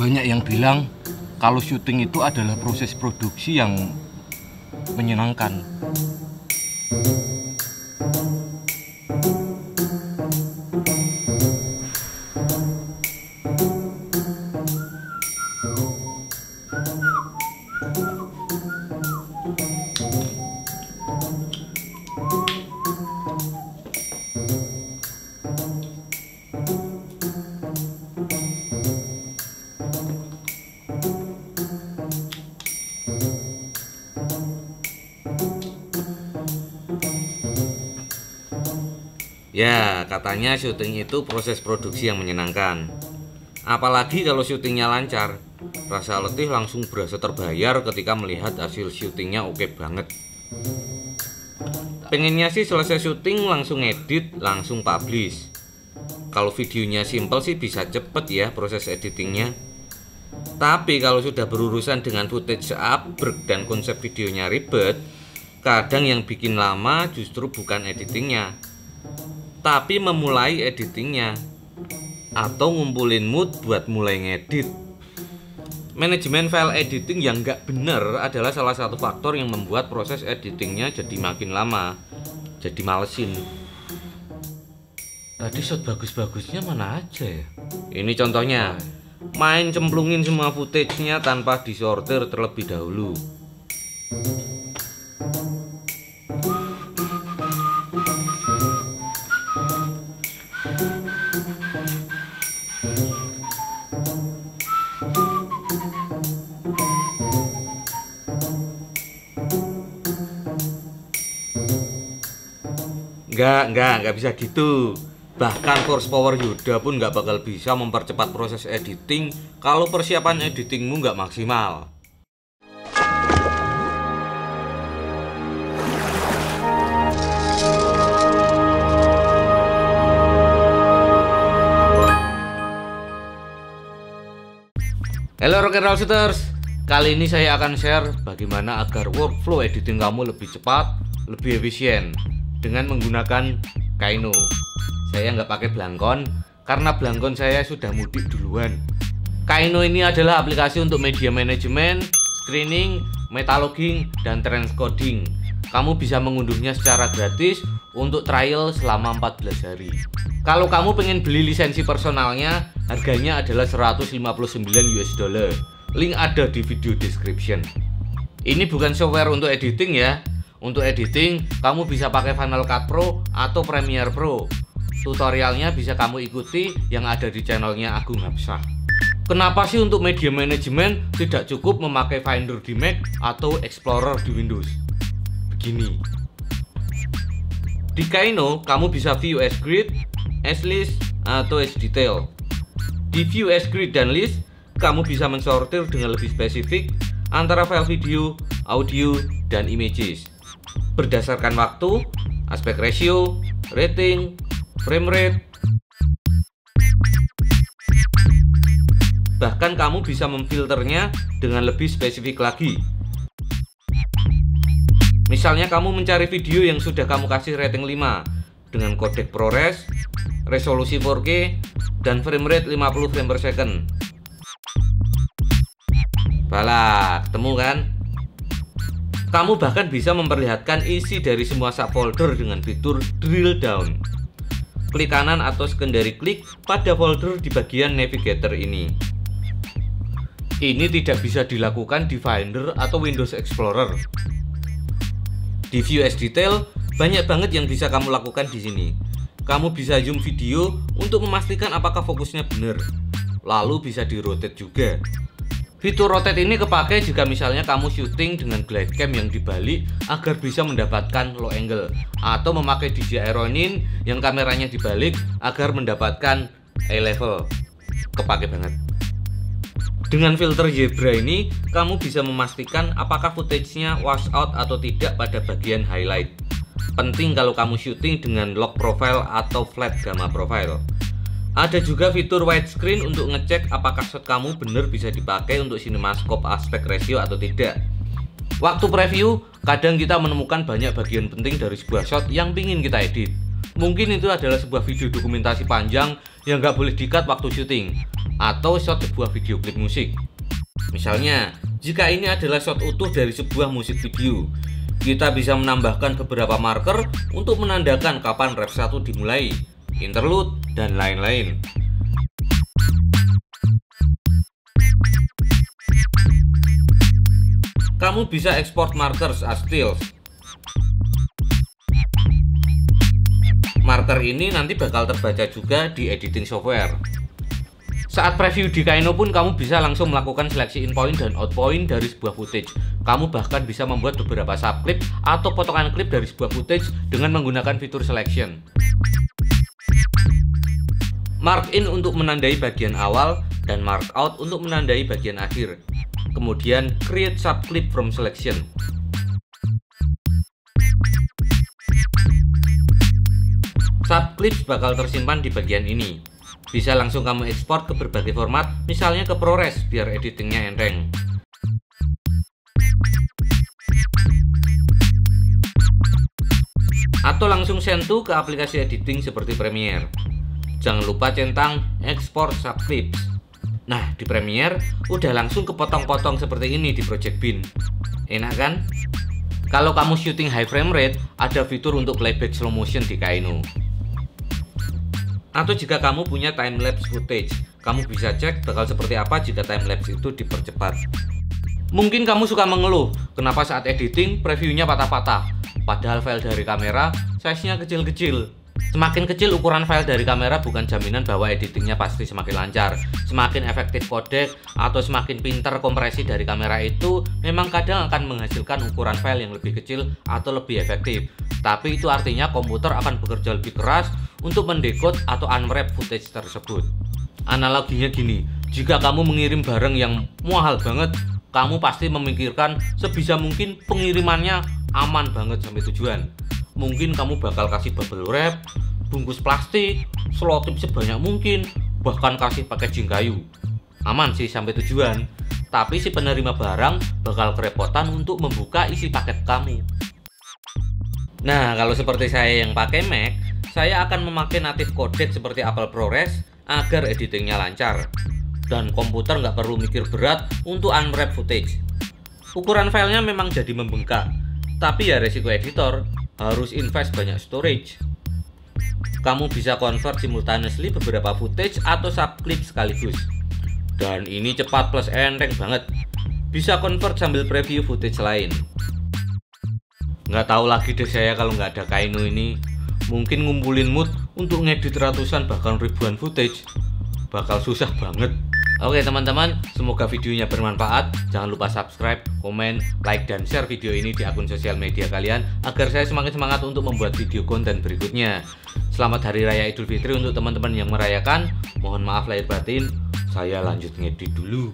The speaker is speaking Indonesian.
Banyak yang bilang kalau syuting itu adalah proses produksi yang menyenangkan. Ya, katanya syuting itu proses produksi yang menyenangkan. Apalagi kalau syutingnya lancar, rasa letih langsung berasa terbayar ketika melihat hasil syutingnya oke banget. Pengennya sih selesai syuting langsung edit, langsung publish. Kalau videonya simple sih bisa cepet ya proses editingnya. Tapi kalau sudah berurusan dengan footage abrek dan konsep videonya ribet, kadang yang bikin lama justru bukan editingnya, tapi memulai editingnya atau ngumpulin mood buat mulai ngedit. Manajemen file editing yang nggak bener adalah salah satu faktor yang membuat proses editingnya jadi makin lama, jadi malesin. Tadi shot bagus-bagusnya mana aja ya? Ini contohnya, main cemplungin semua footage-nya tanpa disortir terlebih dahulu. Enggak, enggak, enggak bisa gitu. Bahkan force power Yoda pun nggak bakal bisa mempercepat proses editing kalau persiapan editingmu nggak maksimal. Halo Rock and Roll Shooters, kali ini saya akan share bagaimana agar workflow editing kamu lebih cepat, lebih efisien dengan menggunakan Kaino. Saya nggak pakai Blangkon karena Blangkon saya sudah mudik duluan. Kaino ini adalah aplikasi untuk media manajemen, screening, metalogging, dan transcoding. Kamu bisa mengunduhnya secara gratis untuk trial selama 14 hari. Kalau kamu pengen beli lisensi personalnya, harganya adalah 159 US dollar. Link ada di video description. Ini bukan software untuk editing ya. Untuk editing, kamu bisa pakai Final Cut Pro atau Premiere Pro. Tutorialnya bisa kamu ikuti yang ada di channelnya Agung Hapsah. Kenapa sih untuk media manajemen tidak cukup memakai Finder di Mac atau Explorer di Windows? Begini. Di Kaino, kamu bisa view as grid, as list, atau as detail. Di view as grid dan list, kamu bisa mensortir dengan lebih spesifik antara file video, audio, dan images berdasarkan waktu, aspek ratio, rating, frame rate. Bahkan kamu bisa memfilternya dengan lebih spesifik lagi. Misalnya kamu mencari video yang sudah kamu kasih rating 5 dengan kodek ProRes, resolusi 4K, dan frame rate 50 frame per second. Bala, ketemu kan? Kamu bahkan bisa memperlihatkan isi dari semua subfolder dengan fitur drill down. Klik kanan atau secondary klik pada folder di bagian navigator ini. Ini tidak bisa dilakukan di Finder atau Windows Explorer. Di View as Detail, banyak banget yang bisa kamu lakukan di sini. Kamu bisa zoom video untuk memastikan apakah fokusnya benar. Lalu bisa di rotate juga. Fitur rotate ini kepake jika misalnya kamu syuting dengan glide cam yang dibalik agar bisa mendapatkan low angle atau memakai DJI Ronin yang kameranya dibalik agar mendapatkan eye level. Kepake banget. Dengan filter zebra ini, kamu bisa memastikan apakah footage-nya wash out atau tidak pada bagian highlight. Penting kalau kamu syuting dengan lock profile atau flat gamma profile. Ada juga fitur widescreen untuk ngecek apakah shot kamu benar bisa dipakai untuk cinemascope aspek ratio atau tidak. Waktu preview, kadang kita menemukan banyak bagian penting dari sebuah shot yang ingin kita edit. Mungkin itu adalah sebuah video dokumentasi panjang yang nggak boleh dikat waktu syuting atau shot sebuah video klip musik. Misalnya, jika ini adalah shot utuh dari sebuah musik video, kita bisa menambahkan beberapa marker untuk menandakan kapan rap 1 dimulai, interlude, dan lain-lain. Kamu bisa export markers as stills. Marker ini nanti bakal terbaca juga di editing software. Saat preview di Kaino pun kamu bisa langsung melakukan seleksi in point dan out point dari sebuah footage. Kamu bahkan bisa membuat beberapa subclip atau potongan klip dari sebuah footage dengan menggunakan fitur selection. Mark in untuk menandai bagian awal dan mark out untuk menandai bagian akhir. Kemudian create subclip from selection. Subclips bakal tersimpan di bagian ini. Bisa langsung kamu ekspor ke berbagai format, misalnya ke ProRes biar editingnya enteng. Atau langsung send to ke aplikasi editing seperti Premiere. Jangan lupa centang ekspor subclips. Nah, di Premiere udah langsung kepotong-potong seperti ini di Project Bin. Enak kan? Kalau kamu syuting high frame rate, ada fitur untuk playback slow motion di Kaino. Atau jika kamu punya time-lapse footage, kamu bisa cek bakal seperti apa jika time-lapse itu dipercepat. Mungkin kamu suka mengeluh, kenapa saat editing previewnya patah-patah, padahal file dari kamera size-nya kecil-kecil. Semakin kecil ukuran file dari kamera bukan jaminan bahwa editingnya pasti semakin lancar. Semakin efektif kodek atau semakin pinter kompresi dari kamera itu memang kadang akan menghasilkan ukuran file yang lebih kecil atau lebih efektif. Tapi itu artinya komputer akan bekerja lebih keras untuk mendekode atau unwrap footage tersebut. Analoginya gini, jika kamu mengirim barang yang mahal banget, kamu pasti memikirkan sebisa mungkin pengirimannya aman banget sampai tujuan. Mungkin kamu bakal kasih bubble wrap, bungkus plastik, selotip sebanyak mungkin, bahkan kasih packaging kayu. Aman sih sampai tujuan, tapi si penerima barang bakal kerepotan untuk membuka isi paket kamu. Nah, kalau seperti saya yang pakai Mac, saya akan memakai native codec seperti Apple ProRes agar editingnya lancar. Dan komputer nggak perlu mikir berat untuk unwrap footage. Ukuran filenya memang jadi membengkak, tapi ya resiko editor harus invest banyak storage. Kamu bisa convert simultaneously beberapa footage atau subclip sekaligus. Dan ini cepat plus enteng banget. Bisa convert sambil preview footage lain. Nggak tahu lagi deh saya kalau nggak ada Kaino ini mungkin ngumpulin mood untuk ngedit ratusan bahkan ribuan footage bakal susah banget Oke teman-teman, semoga videonya bermanfaat. Jangan lupa subscribe, komen, like, dan share video ini di akun sosial media kalian agar saya semakin semangat untuk membuat video konten berikutnya. Selamat Hari Raya Idul Fitri untuk teman-teman yang merayakan. Mohon maaf lahir batin, saya lanjut ngedit dulu.